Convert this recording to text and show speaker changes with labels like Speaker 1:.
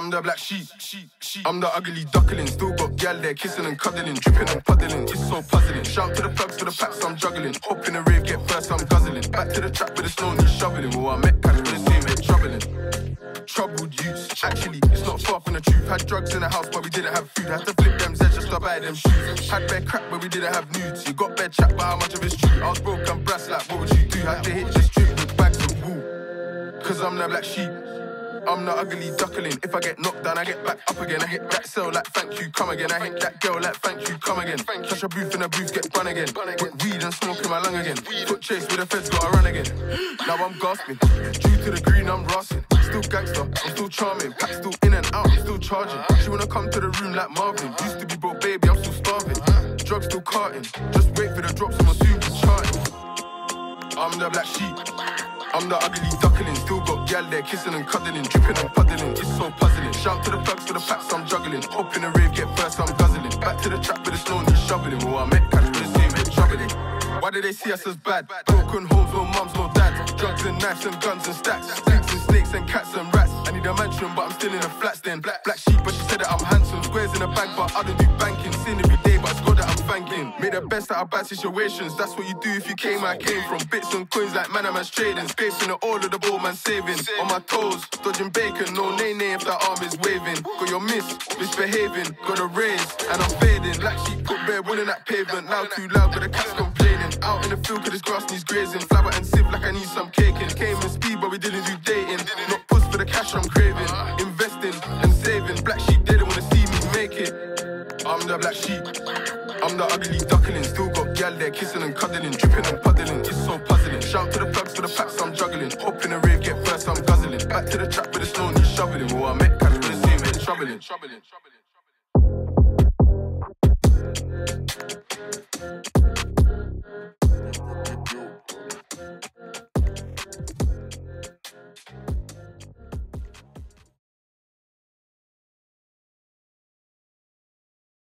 Speaker 1: I'm the black sheep. I'm the ugly duckling. Still got gal there kissing and cuddling, dripping and puddling. It's so puzzling. Shout to the thugs, to the packs, I'm juggling. Hop in the rave, get first, I'm guzzling. Back to the trap with the snow knee shoveling. Well, I met cash for the same bit troubling. Troubled youths. Actually, it's not far from the truth. Had drugs in the house, but we didn't have food. Had to flip them Zeds just to buy them shoes. Had bare crap, but we didn't have nudes. You got bare chat, but how much of it's true? I was broke and brass, like, what would you do? Had to hit just drip with bags of wool. Cause I'm the black sheep. I'm the ugly duckling. If I get knocked down, I get back up again. I hit that cell like thank you, come again. I hit that girl like thank you, come again. Touch a booth in a booth, get run again. Put weed and smoke in my lung again. Foot chase with the feds, gotta run again. Now I'm gasping. Due to the green, I'm rassing. Still gangster, I'm still charming. Pack still in and out, I'm still charging. She wanna come to the room like Marvin. Used to be broke, baby, I'm still starving. Drugs still carting. Just wait for the drops, I'm soon be charting. I'm the black sheep. I'm the ugly duckling. Still got gal there kissing and cuddling, dripping and puddling. It's so puzzling. Shout to the thugs, to the packs, I'm juggling. Hop in the rave, get first, I'm guzzling. Back to the trap with the snow knee shoveling. Well, I met cash for the same bit troubling. Why do they see us as bad? Broken homes, no mums, no dads. Drugs and knives and guns and stacks. Snakes and snakes and cats and rats. I need a mansion, but I'm still in the flats. Then black black sheep, but she said that I'm handsome. Squares in the bank, but I don't do banking. Sin every day, but it's God that I'm. Made the best out of bad situations. That's what you do if you came I came from. Bits and coins like man, I'm a trading. Scraping the all of the ball, man, saving. On my toes, dodging bacon. No nay nay if that arm is waving. Got your miss, misbehaving. Got a raise, and I'm fading. Black sheep put bare wood in that pavement. Now too loud, but the cat's complaining. Out in the field, cause this grass needs grazing. Flower and sip like I need some caking. Came in speed, but we didn't do dating. Not puss for the cash I'm craving. Investing and saving. Black sheep didn't wanna see me make it. I'm the black sheep. I'm the ugly duckling. Still got gal there kissing and cuddling, dripping and puddling. It's so puzzling. Shout to the thugs, to the packs, I'm juggling. Hop in the rave, get first, I'm guzzling. Back to the trap with the snow knee shoveling. Well, I met cash for the same bit troubling. troubling. troubling.